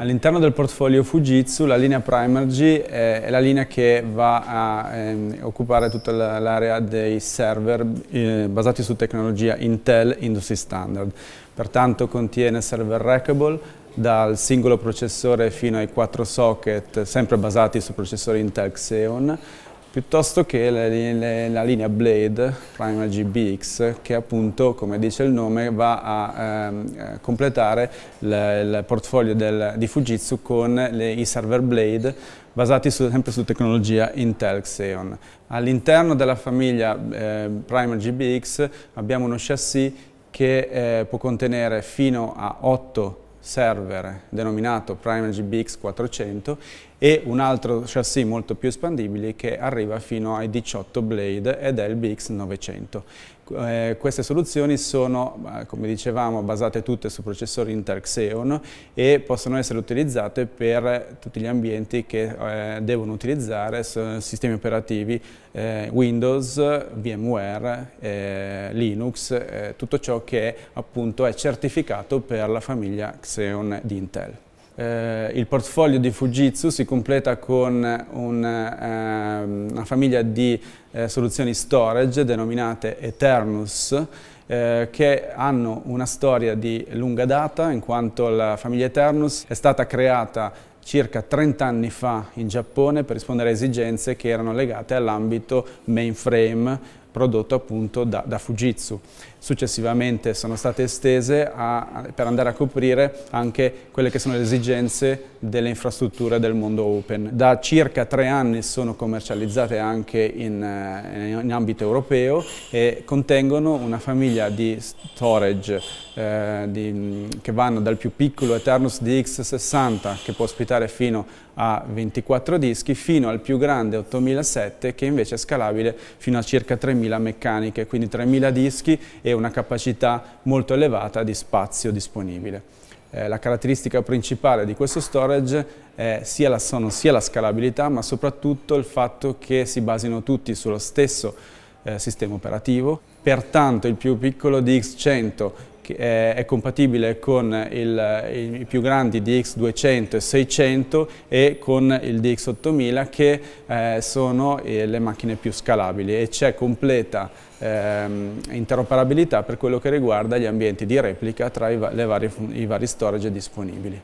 All'interno del portfolio Fujitsu la linea Primergy è, la linea che va a ehm, occupare tutta l'area dei server eh, basati su tecnologia Intel Industry Standard. Pertanto contiene server rackable dal singolo processore fino ai quattro socket sempre basati su processori Intel Xeon piuttosto che le, le, la linea Blade Primer GBX che appunto, come dice il nome, va a ehm, eh, completare le, il portfolio del, di Fujitsu con le, i server Blade basati su, sempre su tecnologia Intel Xeon. All'interno della famiglia eh, Primer GBX abbiamo uno chassis che eh, può contenere fino a 8 server denominato Primer GBX 400 e un altro chassis molto più espandibile che arriva fino ai 18 blade ed è il BX 900. Eh, queste soluzioni sono, eh, come dicevamo, basate tutte su processori Intel Xeon e possono essere utilizzate per tutti gli ambienti che eh, devono utilizzare sistemi operativi eh, Windows, VMware, eh, Linux, eh, tutto ciò che appunto è certificato per la famiglia Xeon di Intel. Eh, il portfolio di Fujitsu si completa con un, eh, una famiglia di eh, soluzioni storage denominate Eternus eh, che hanno una storia di lunga data in quanto la famiglia Eternus è stata creata circa 30 anni fa in Giappone per rispondere a esigenze che erano legate all'ambito mainframe prodotto appunto da, da Fujitsu. Successivamente sono state estese a, per andare a coprire anche quelle che sono le esigenze delle infrastrutture del mondo open. Da circa tre anni sono commercializzate anche in, eh, in ambito europeo e contengono una famiglia di storage eh, di, che vanno dal più piccolo Eternus DX60 che può ospitare fino a 24 dischi fino al più grande 8007 che invece è scalabile fino a circa 3000 meccaniche, quindi 3000 dischi e una capacità molto elevata di spazio disponibile. Eh, la caratteristica principale di questo storage è sia la, sono sia la scalabilità ma soprattutto il fatto che si basino tutti sullo stesso eh, sistema operativo, pertanto il più piccolo DX100 è, è compatibile con il, i più grandi DX200 e 600 e con il DX8000 che eh, sono eh, le macchine più scalabili e c'è completa ehm, interoperabilità per quello che riguarda gli ambienti di replica tra i, vari, i vari storage disponibili.